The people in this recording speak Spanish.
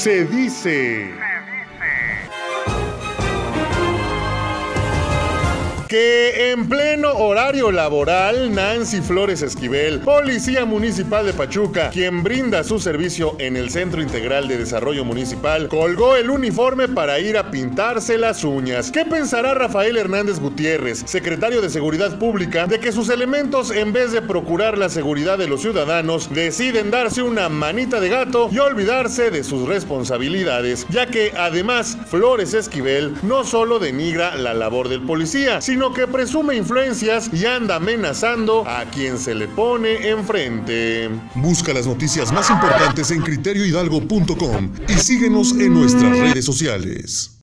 Se dice. Que en pleno horario laboral, Nancy Flores Esquivel, policía municipal de Pachuca, quien brinda su servicio en el Centro Integral de Desarrollo Municipal, colgó el uniforme para ir a pintarse las uñas. ¿Qué pensará Rafael Hernández Gutiérrez, secretario de Seguridad Pública, de que sus elementos, en vez de procurar la seguridad de los ciudadanos, deciden darse una manita de gato y olvidarse de sus responsabilidades, ya que además Flores Esquivel no solo denigra la labor del policía, sino que presume influencias y anda amenazando a quien se le pone enfrente. Busca las noticias más importantes en criteriohidalgo.com y síguenos en nuestras redes sociales.